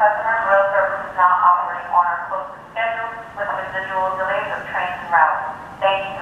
customers' rail service is not operating on or close to schedule with residual delays of trains and routes. Thank you